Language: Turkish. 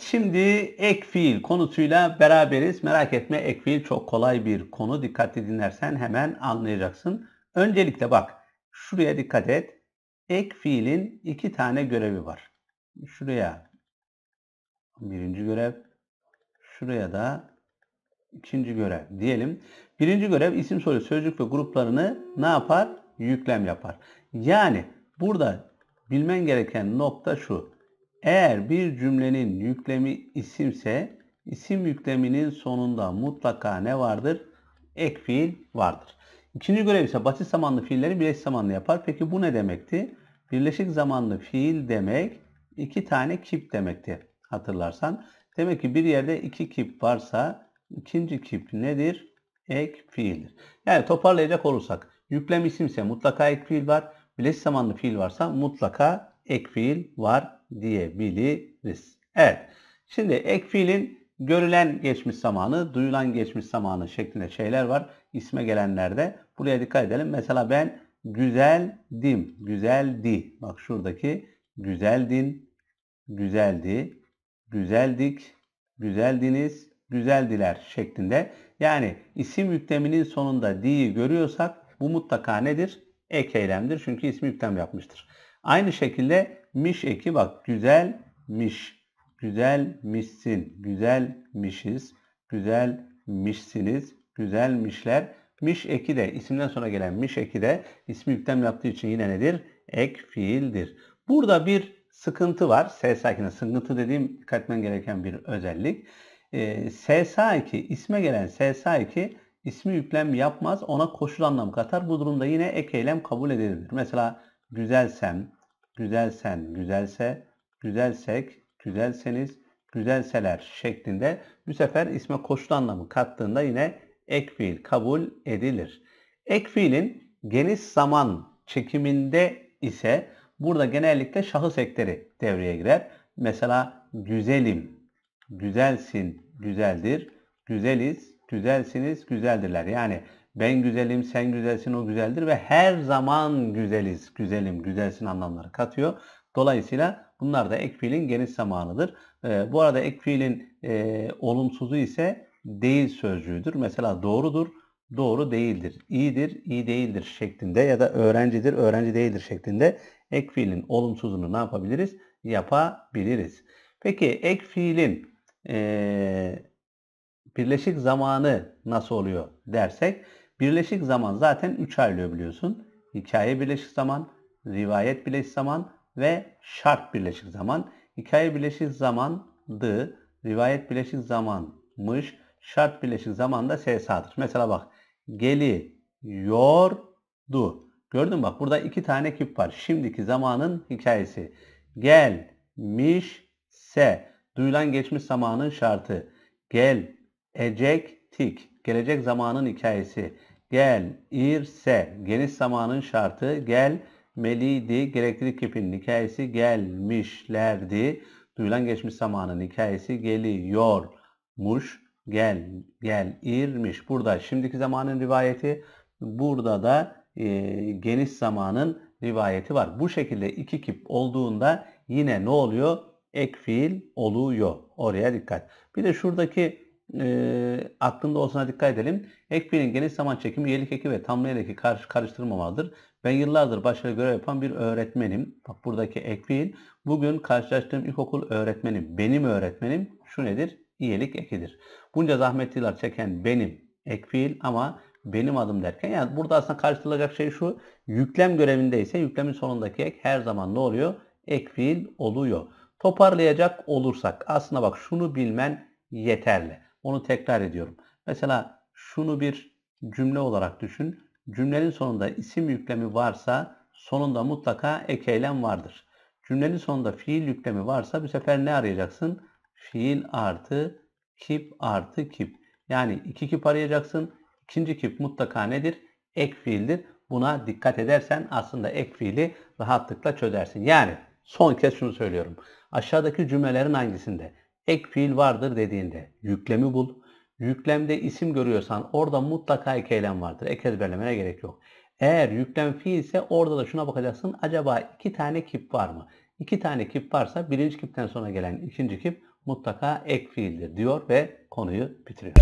Şimdi ek fiil konusuyla beraberiz. Merak etme ek fiil çok kolay bir konu. Dikkatli dinlersen hemen anlayacaksın. Öncelikle bak, şuraya dikkat et. Ek fiilin iki tane görevi var. Şuraya birinci görev, şuraya da ikinci görev diyelim. Birinci görev isim soru sözcük ve gruplarını ne yapar? Yüklem yapar. Yani burada bilmen gereken nokta şu. Eğer bir cümlenin yüklemi isimse isim yükleminin sonunda mutlaka ne vardır? Ek fiil vardır. İkinci görev ise basit zamanlı fiilleri birleşik zamanlı yapar. Peki bu ne demekti? Birleşik zamanlı fiil demek iki tane kip demekti hatırlarsan. Demek ki bir yerde iki kip varsa ikinci kip nedir? Ek fiildir. Yani toparlayacak olursak yüklem isimse mutlaka ek fiil var. Birleşik zamanlı fiil varsa mutlaka ek fiil var diyebiliriz. Evet. Şimdi ek fiilin görülen geçmiş zamanı, duyulan geçmiş zamanı şeklinde şeyler var. İsme gelenlerde. Buraya dikkat edelim. Mesela ben güzeldim, güzeldi. Bak şuradaki güzeldin, güzeldi, güzeldik, güzeldiniz, güzeldiler şeklinde. Yani isim yükleminin sonunda di'yi görüyorsak bu mutlaka nedir? Ek eylemdir. Çünkü ismi yüklem yapmıştır. Aynı şekilde miş eki bak güzelmiş, güzelmişsin, güzelmişiz, güzelmişsiniz, güzelmişler. Miş eki de isimden sonra gelen miş eki de ismi yüklem yaptığı için yine nedir? Ek fiildir. Burada bir sıkıntı var. S sakine sıkıntı dediğim dikkat etmen gereken bir özellik. E, S saiki isme gelen S saiki ismi yüklem yapmaz. Ona koşul anlam katar. Bu durumda yine ek eylem kabul edilir. Mesela güzelsem, güzelsen, güzelse, güzelsek, güzelseniz, güzelseler şeklinde bu sefer isme koşul anlamı kattığında yine ek fiil kabul edilir. Ek fiilin geniş zaman çekiminde ise burada genellikle şahıs ekleri devreye girer. Mesela güzelim, güzelsin, güzeldir, güzeliz, güzelsiniz, güzeldirler. Yani ben güzelim, sen güzelsin, o güzeldir ve her zaman güzeliz, güzelim, güzelsin anlamları katıyor. Dolayısıyla bunlar da ek fiilin geniş zamanıdır. E, bu arada ek fiilin e, olumsuzu ise değil sözcüğüdür. Mesela doğrudur, doğru değildir. İyidir, iyi değildir şeklinde ya da öğrencidir, öğrenci değildir şeklinde ek fiilin olumsuzunu ne yapabiliriz? Yapabiliriz. Peki ek fiilin e, birleşik zamanı nasıl oluyor dersek birleşik zaman zaten 3 ayrılıyor biliyorsun. Hikaye birleşik zaman, rivayet birleşik zaman ve şart birleşik zaman. Hikaye birleşik zamandı, rivayet birleşik zamanmış, şart birleşik zaman da SSA'dır. Mesela bak geliyordu. Gördün mü bak burada iki tane kip var. Şimdiki zamanın hikayesi. Gelmişse duyulan geçmiş zamanın şartı. Gel ecektik gelecek zamanın hikayesi. Gel irse geniş zamanın şartı. Gel meliydi gerekli kipin hikayesi. Gelmişlerdi duyulan geçmiş zamanın hikayesi. Geliyormuş gel gel irmiş. Burada şimdiki zamanın rivayeti. Burada da e, geniş zamanın rivayeti var. Bu şekilde iki kip olduğunda yine ne oluyor? Ek fiil oluyor. Oraya dikkat. Bir de şuradaki e, aklında olsuna dikkat edelim. Ek geniş zaman çekimi yelik eki ve tamlayan eki karşı karıştırmamalıdır. Ben yıllardır başarılı görev yapan bir öğretmenim. Bak buradaki ek. Bugün karşılaştığım ilkokul öğretmenim. Benim öğretmenim şu nedir? İyelik ekidir. Bunca zahmet yıllar çeken benim ek fiil ama benim adım derken yani burada aslında karşılanacak şey şu. Yüklem görevindeyse yüklemin sonundaki ek her zaman ne oluyor? Ek fiil oluyor. Toparlayacak olursak aslında bak şunu bilmen yeterli. Onu tekrar ediyorum. Mesela şunu bir cümle olarak düşün. Cümlenin sonunda isim yüklemi varsa sonunda mutlaka ek eylem vardır. Cümlenin sonunda fiil yüklemi varsa bu sefer ne arayacaksın? Fiil artı kip artı kip. Yani iki kip arayacaksın. İkinci kip mutlaka nedir? Ek fiildir. Buna dikkat edersen aslında ek fiili rahatlıkla çözersin. Yani son kez şunu söylüyorum. Aşağıdaki cümlelerin hangisinde ek fiil vardır dediğinde yüklemi bul. Yüklemde isim görüyorsan orada mutlaka ek eylem vardır. Ek ezberlemene gerek yok. Eğer yüklem fiil ise orada da şuna bakacaksın. Acaba iki tane kip var mı? İki tane kip varsa birinci kipten sonra gelen ikinci kip mutlaka ek fiildir diyor ve konuyu bitiriyor.